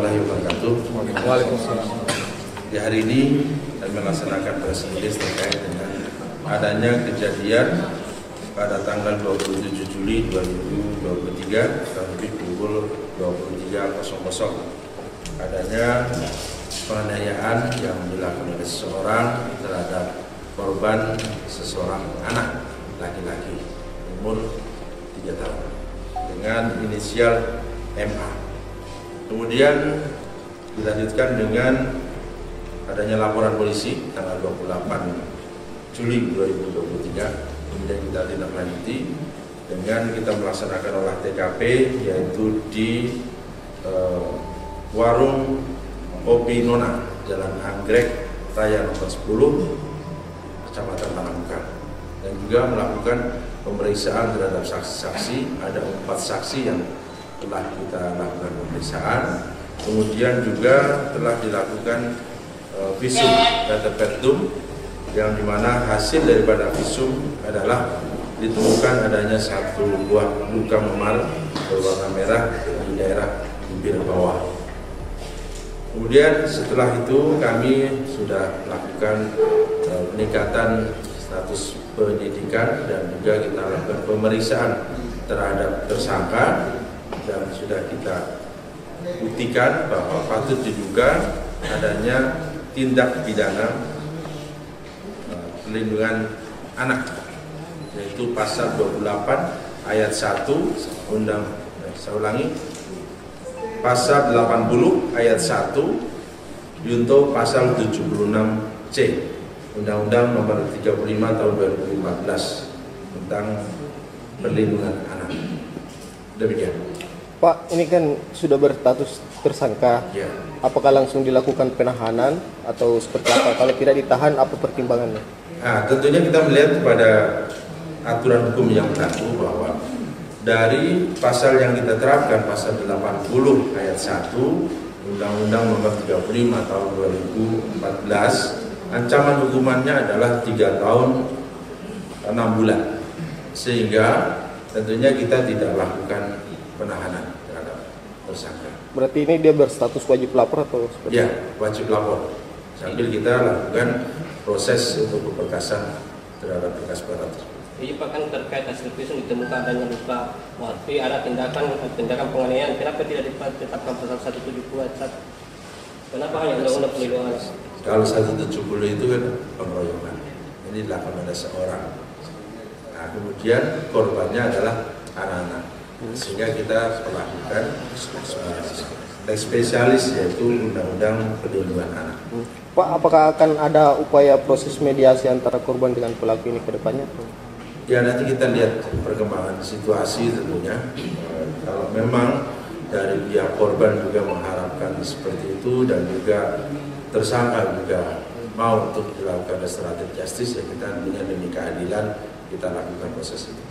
warahmatullahi wabarakatuh. Waalaikumsalam. Di hari ini kami melaksanakan press release terkait dengan adanya kejadian pada tanggal 27 Juli 2023 tahun lebih pukul 23.00 adanya penganiayaan yang dilakukan oleh seseorang terhadap korban seseorang anak laki-laki umur 3 tahun dengan inisial MA. Kemudian dilanjutkan dengan adanya laporan polisi tanggal 28 Juli 2023 kemudian kita tindak lanjuti dengan kita melaksanakan olah TKP yaitu di eh, warung Kopi Nona Jalan Anggrek Raya nomor 10 Kecamatan Pangamukan dan juga melakukan pemeriksaan terhadap saksi-saksi. Ada empat saksi yang telah kita lakukan pemeriksaan kemudian juga telah dilakukan uh, visum data pertum yang di mana hasil daripada visum adalah ditemukan adanya satu buah luka memar berwarna merah di daerah bibir bawah. Kemudian setelah itu kami sudah melakukan uh, peningkatan status penyidikan dan juga kita lakukan pemeriksaan terhadap tersangka dan sudah kita buktikan bahwa patut diduga adanya tindak pidana eh, perlindungan anak yaitu pasal 28 ayat 1 undang saya ulangi pasal 80 ayat 1 junto pasal 76C Undang-Undang Nomor 35 Tahun 2015 tentang perlindungan anak. Demikian. Pak, ini kan sudah berstatus tersangka. Ya. Apakah langsung dilakukan penahanan atau seperti apa? Kalau tidak ditahan, apa pertimbangannya? Nah, tentunya kita melihat kepada aturan hukum yang berlaku bahwa dari pasal yang kita terapkan pasal 80 ayat 1 Undang-Undang Nomor 35 Tahun 2014 ancaman hukumannya adalah tiga tahun enam bulan sehingga tentunya kita tidak lakukan penahanan terhadap tersangka. Berarti ini dia berstatus wajib lapor atau seperti Ya, wajib lapor. Sambil kita lakukan proses untuk pemberkasan terhadap berkas perkara tersebut. Jadi Pak kan terkait hasil visum ditemukan adanya luka berarti ada tindakan tindakan penganiayaan. Kenapa tidak ditetapkan pasal 170 ayat 1? Kenapa hanya undang-undang pelindungan? Kalau 170 itu kan pengeroyokan. Ini dilakukan oleh seorang. Nah, kemudian korbannya adalah anak-anak. Sehingga kita melakukan uh, spesialis yaitu Undang-Undang Perlindungan Anak. Pak, apakah akan ada upaya proses mediasi antara korban dengan pelaku ini ke depannya? Ya nanti kita lihat perkembangan situasi tentunya. Eh, Kalau memang dari pihak korban juga mengharapkan seperti itu dan juga tersangka juga mau untuk dilakukan restoratif justice ya kita tentunya demi keadilan kita lakukan proses itu.